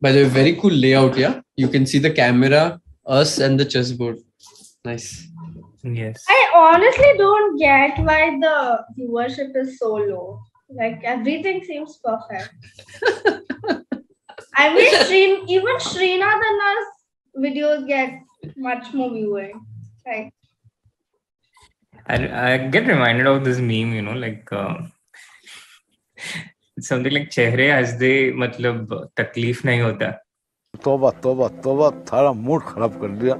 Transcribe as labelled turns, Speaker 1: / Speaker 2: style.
Speaker 1: By the way, very cool layout. Yeah, you can see the camera, us, and the chessboard. Nice.
Speaker 2: Yes.
Speaker 3: I honestly don't get why the viewership is so low. Like everything seems perfect. I wish Srin, even Srinath and us videos get much more viewing. Like
Speaker 2: I, I get reminded of this meme, you know, like uh, it's like चेहरे हंसदे मतलब तकलीफ़ नहीं होता
Speaker 4: तोबा तोबा तोबा थारा मूड खराब कर दिया